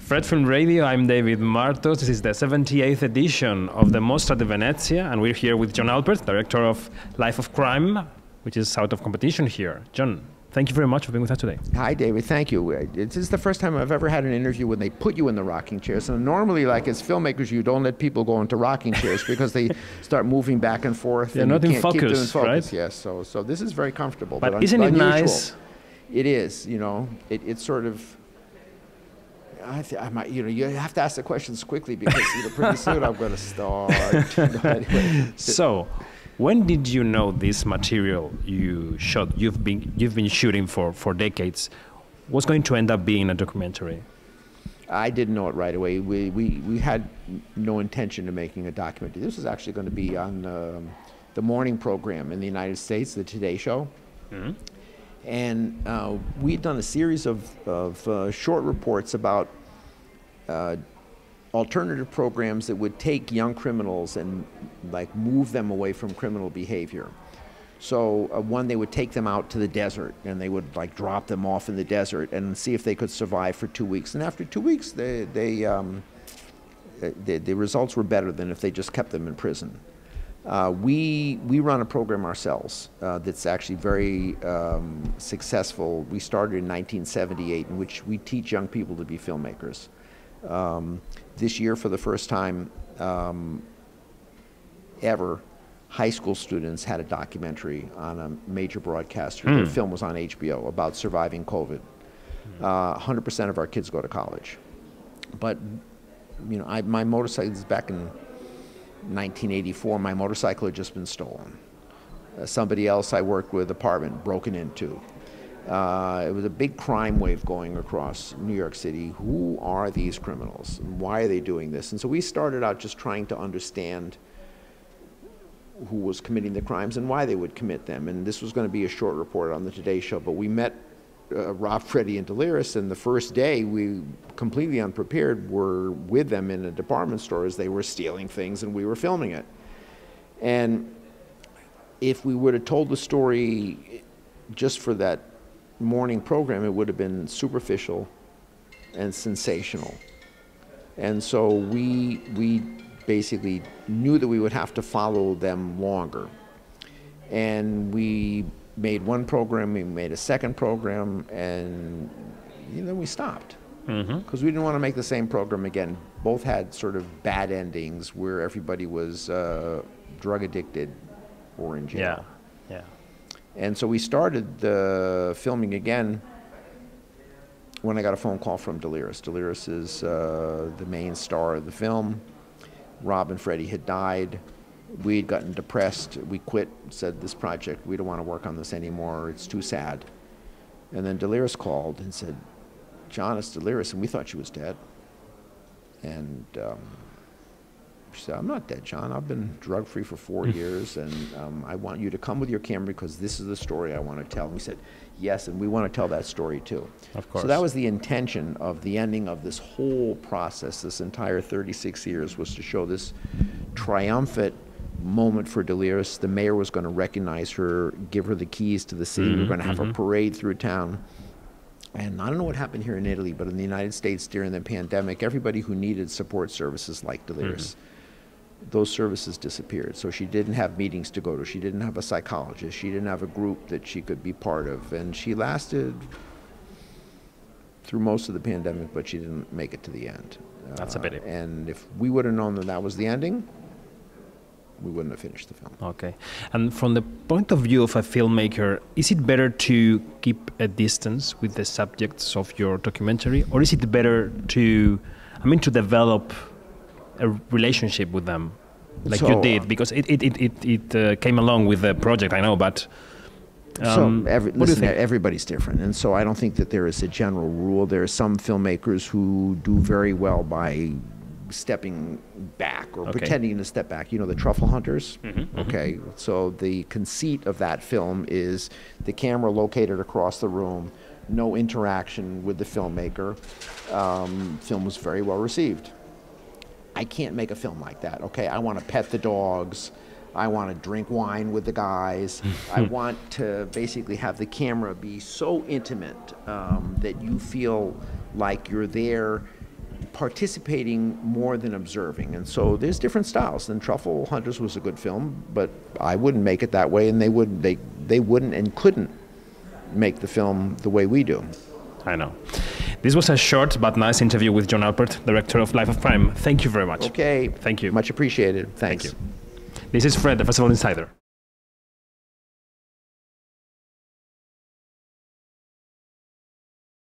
Fred Film Radio, I'm David Martos. This is the 78th edition of the Mostra di Venezia, and we're here with Jon Alpert, director of Life of Crime, which is out of competition here. Jon, thank you very much for being with us today. Hi, David. Thank you. Uh, this is the first time I've ever had an interview when they put you in the rocking chairs. And normally, like as filmmakers, you don't let people go into rocking chairs because they start moving back and forth. They're and not you in can't keep them focus, in focus. right? Yes. So, so this is very comfortable. But un- isn't it unusual. nice? It is. You know, it, it's sort of. I, th- I might, you know, you have to ask the questions quickly because you know, pretty soon I'm going to start. anyway. So, when did you know this material you shot, you've been, you've been shooting for, for decades, was going to end up being a documentary? I didn't know it right away. We, we, we had no intention of making a documentary. This was actually going to be on um, the morning program in the United States, the Today Show. And uh, we'd done a series of, of uh, short reports about uh, alternative programs that would take young criminals and like move them away from criminal behavior. So uh, one, they would take them out to the desert and they would like drop them off in the desert and see if they could survive for two weeks. And after two weeks, they, they, um, the, the results were better than if they just kept them in prison. Uh, we, we run a program ourselves uh, that's actually very um, successful. We started in 1978, in which we teach young people to be filmmakers. Um, this year, for the first time um, ever, high school students had a documentary on a major broadcaster. Their film was on HBO about surviving COVID. Uh, 100% of our kids go to college. But, you know, I, my motorcycle is back in 1984, my motorcycle had just been stolen. Uh, somebody else I worked with, apartment, broken into. Uh, it was a big crime wave going across New York City. Who are these criminals? And why are they doing this? And so we started out just trying to understand who was committing the crimes and why they would commit them. And this was going to be a short report on the Today Show. But we met uh, Rob, Freddie, and Delirious, and the first day we, completely unprepared, were with them in a department store as they were stealing things and we were filming it. And if we would have told the story just for that morning program, it would have been superficial and sensational. And so we, we basically knew that we would have to follow them longer. And we made one program, we made a second program, and you know, then we stopped. Because we didn't want to make the same program again. Both had sort of bad endings where everybody was uh, drug addicted or in jail. Yeah, yeah. And so we started the filming again when I got a phone call from Delirious. Delirious is uh, the main star of the film. Rob and Freddie had died. We had gotten depressed. We quit, said, This project, we don't want to work on this anymore. It's too sad. And then Delirious called and said, Jon, it's Delirious. And we thought she was dead. And um, she said, I'm not dead, Jon. I've been drug free for four years, and um, I want you to come with your camera because this is the story I want to tell. And we said, Yes, and we want to tell that story too. Of course. So that was the intention of the ending of this whole process, this entire 36 years, was to show this triumphant moment for Delirious. The mayor was going to recognize her, give her the keys to the city. we are mm-hmm. going to have a mm-hmm. parade through town. And I don't know what happened here in Italy, but in the United States during the pandemic, everybody who needed support services like Delirious, mm-hmm. those services disappeared. So she didn't have meetings to go to. She didn't have a psychologist. She didn't have a group that she could be part of. And she lasted through most of the pandemic, but she didn't make it to the end. That's a Uh, pity. And if we would have known that that was the ending, we wouldn't have finished the film. Okay. And from the point of view of a filmmaker, is it better to keep a distance with the subjects of your documentary, or is it better to, I mean, to develop a relationship with them, like you did? uh, Because it it it it, it uh, came along with the project, I know, but. Um, so every, what do you listen, everybody's different, and so I don't think that there is a general rule. There are some filmmakers who do very well by stepping back or Okay. pretending to step back. You know, the Truffle Hunters. Mm-hmm, Okay, so the conceit of that film is the camera located across the room, no interaction with the filmmaker. Um, film was very well received. I can't make a film like that. Okay, I want to pet the dogs. I want to drink wine with the guys. I want to basically have the camera be so intimate um, that you feel like you're there participating more than observing. And so there's different styles. And Truffle Hunters was a good film, but I wouldn't make it that way, and they wouldn't. They they wouldn't and couldn't make the film the way we do. I know. This was a short but nice interview with Jon Alpert, director of Life of Crime. Thank you very much. Okay. Thank you. Much appreciated. Thanks. Thank you. This is Fred, the Festival Insider.